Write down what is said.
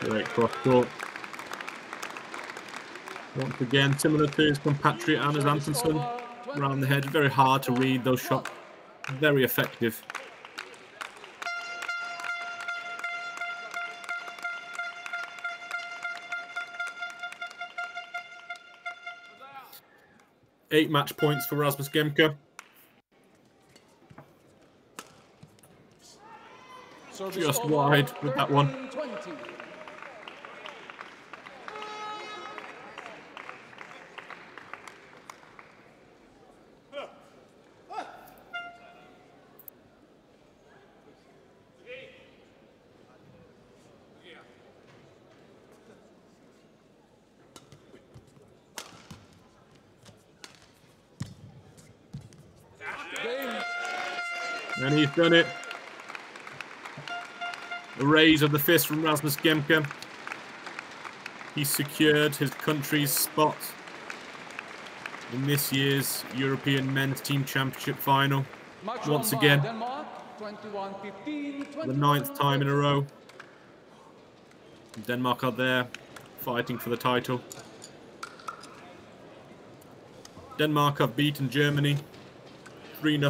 Great cross court. Once again, similar to his compatriot Anders Antonsen, around the head. Very hard to read those shots. Very effective. Eight match points for Rasmus Gemke. Just wide with that one. And he's done it. A raise of the fist from Rasmus Gemke. He secured his country's spot in this year's European Men's Team Championship final. Once again, the ninth time in a row. Denmark are there, fighting for the title. Denmark have beaten Germany 3 0